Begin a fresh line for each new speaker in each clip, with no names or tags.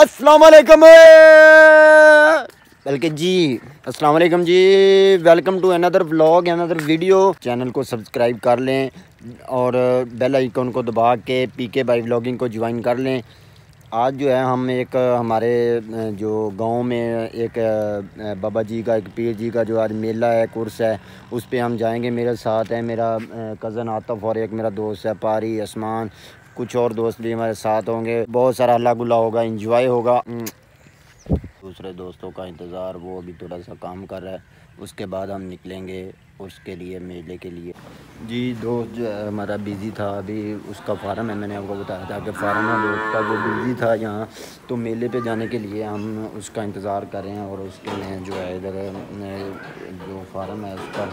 अस्सलाम वालेकुम बल्कि जी अस्सलाम वालेकुम जी welcome to another vlog another video channel को सब्सक्राइब कर लें और बेल आइकन को दबा के पी के बाई व्लॉगिंग को ज्वाइन कर लें आज जो है हम एक हमारे जो गांव में एक बाबा जी का एक पीर जी का जो आज मेला है कुर्स है उस पर हम जाएंगे मेरे साथ है मेरा कज़न आतफ और एक मेरा दोस्त है पारी आसमान कुछ और दोस्त भी हमारे साथ होंगे बहुत सारा हल्ला गुला होगा इंजॉय होगा हम्म। दूसरे दोस्तों का इंतज़ार वो अभी थोड़ा सा काम कर रहा है उसके बाद हम निकलेंगे उसके लिए मेले के लिए जी दोस्त जो है हमारा बिज़ी था अभी उसका फार्म है मैंने आपको बताया था कि फार्म है दोस्त का वो बिज़ी था यहाँ तो मेले पे जाने के लिए हम उसका इंतज़ार कर रहे हैं और उसके लिए जो है इधर जो फार्म है उसका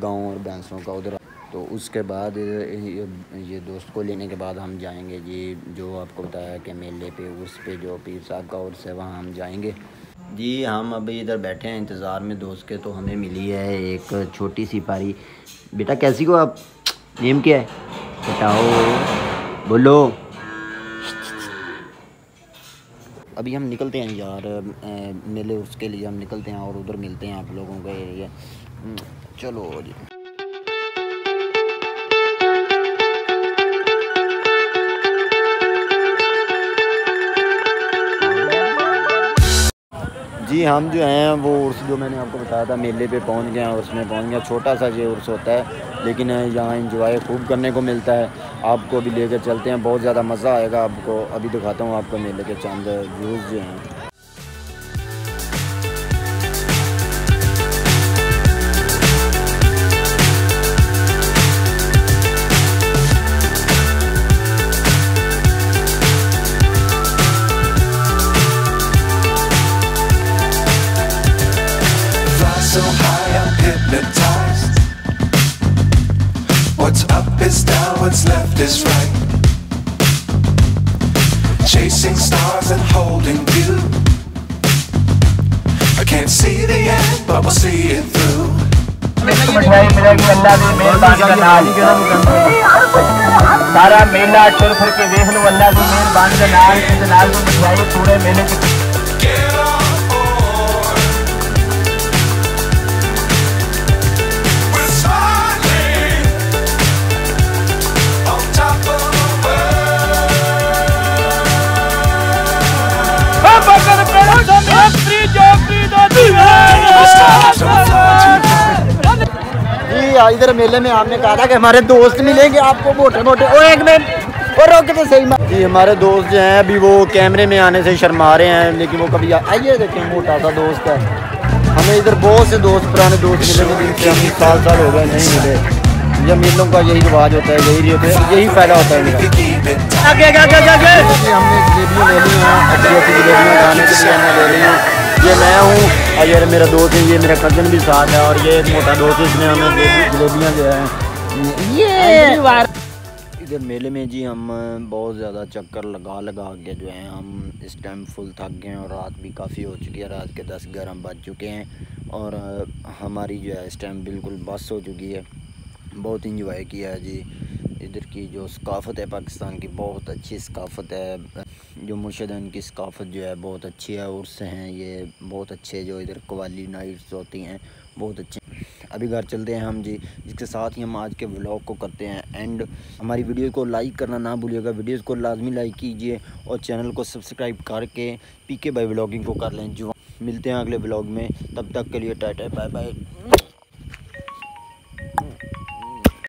गाँव और भैंसों का उधर तो उसके बाद ये, दोस्त को लेने के बाद हम जाएंगे जी जो आपको बताया कि मेले पे उस पे जो पीर साहब का और से वहाँ हम जाएंगे जी हम अभी इधर बैठे हैं इंतज़ार में दोस्त के तो हमें मिली है एक छोटी सी पारी बेटा कैसी को आप नेम क्या है बताओ बोलो अभी हम निकलते हैं यार मेले उसके लिए हम निकलते हैं और उधर मिलते हैं आप लोगों के एरिया चलो जी जी हम जो हैं वो उर्स जो मैंने आपको बताया था मेले पे पहुंच गए हैं उर्स में पहुंच गया छोटा सा ये उर्स होता है लेकिन यहाँ इंजॉय खूब करने को मिलता है आपको भी लेकर चलते हैं बहुत ज़्यादा मज़ा आएगा आपको अभी दिखाता हूँ आपको मेले के चंद व्यूज़ जो हैं so high I'm hypnotized What's up is down, what's left is right Chasing stars and holding you I can't see the end, but we'll see it through ਸਾਰਾ ਮੇਲਾ ਟੁਰ ਫਿਰ ਕੇ ਵੇਖ ਲਓ ਅੱਲਾ ਦੀ ਮਿਹਰਬਾਨੀ ਦੇ ਨਾਲ ਇਸ ਨਾਲ ਨੂੰ ਮਿਠਾਈ ਪੂਰੇ ਮੇਲੇ ਚ हाँ, इधर मेले में आपने कहा था कि हमारे दोस्त मिलेंगे आपको मोटे मोटे ओ एक मिनट और रोके तो सही जी हमारे दोस्त जो हैं अभी वो कैमरे में आने से शर्मा रहे हैं लेकिन वो कभी आइए देखें मोटा सा दोस्त है हमें इधर बहुत से दोस्त पुराने दोस्त मिले थे जिनसे हम साल साल हो गए नहीं मिले जब मेलों का यही रिवाज होता है यही है यही फ़ायदा होता है हमने जलेबियाँ ले ली हैं अच्छी अच्छी जलेबियाँ खाने के लिए ले हैं मैं हूँ और ये मेरा दोस्त है ये मेरा कजन भी साथ है और ये एक मोटा दोस्त इसने हमें जलेबियाँ जो है ये हाँ इधर मेले में जी हम बहुत ज़्यादा चक्कर लगा लगा के जो है हम इस टाइम फुल थक गए हैं और रात भी काफ़ी हो चुकी है रात के दस ग्यारह बज चुके हैं और हमारी जो है इस टाइम बिल्कुल बस हो चुकी है बहुत इंजॉय किया है जी इधर की जो सकाफ़त है पाकिस्तान की बहुत अच्छी सकाफ़त है जो मुर्शदन की सकाफ़त जो है बहुत अच्छी है उर्स हैं ये बहुत अच्छे जो इधर कवाली नाइट्स होती हैं बहुत अच्छे अभी घर चलते हैं हम जी इसके साथ ही हम आज के ब्लॉग को करते हैं एंड हमारी वीडियो को लाइक करना ना भूलिएगा वीडियोज़ को लाजमी लाइक कीजिए और चैनल को सब्सक्राइब करके पी के बाई ब्लॉगिंग को कर लें जो मिलते हैं अगले ब्लॉग में तब तक के लिए टाटा बाय बाय